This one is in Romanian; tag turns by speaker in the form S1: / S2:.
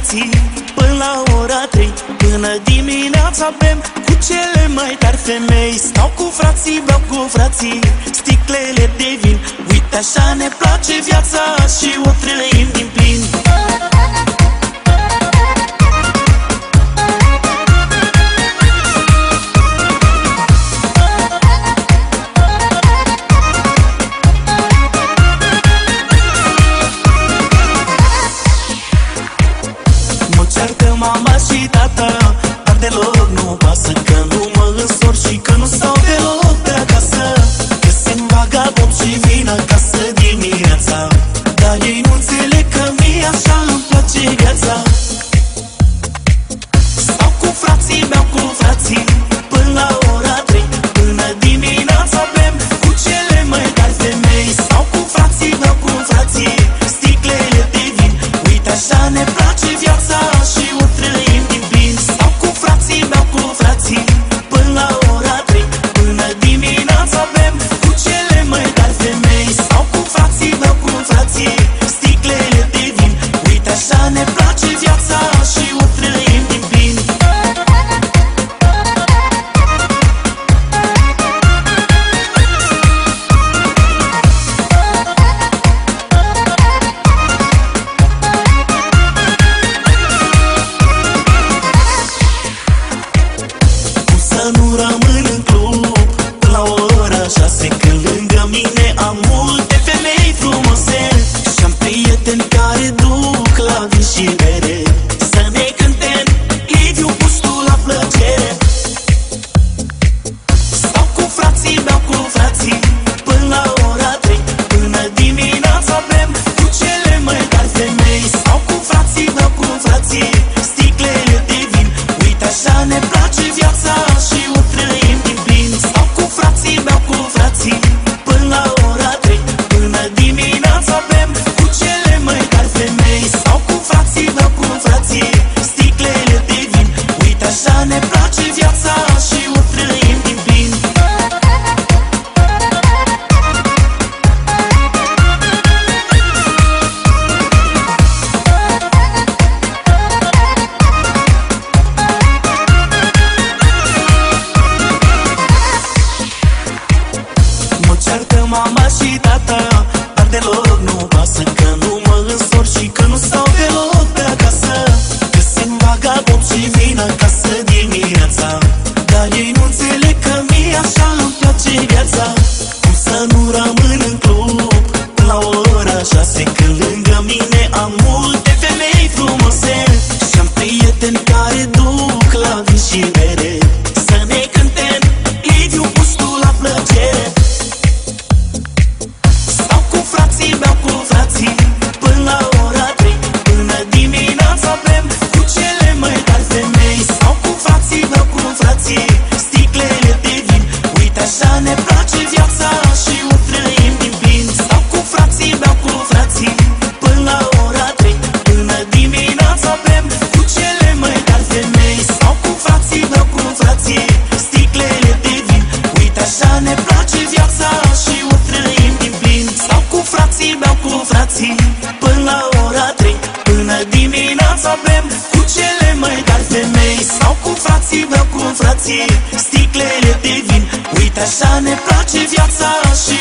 S1: frații Până la ora 3 Până dimineața bem. Cu cele mai tari femei Stau cu frații, beau cu frații. Sticlele de vin Uite așa ne place viața. Și o trăim din plin și tata Dar deloc Stau cu frații, beau cu frații Până la ora 3 Până dimineața bem Cu cele mai tari femei Stau cu frații, beau cu frații. Sticlele de vin Uite așa ne place viața Și o trăim din plin. Stau cu frații, beau cu frații. Până la ora 3 Până dimineața bem Cu cele mai tari femei Stau cu frații, beau cu frații. Sticlele de vin Uite așa ne place cu frații Sticlele de vin Uite așa ne place viața Și o trăim din plin. Stau cu frații, beau cu frații Până la ora 3 Până dimineața bem Cu cele mai tari femei. Stau cu frații, beau cu frații Sticlele de vin Uite așa ne place viața Și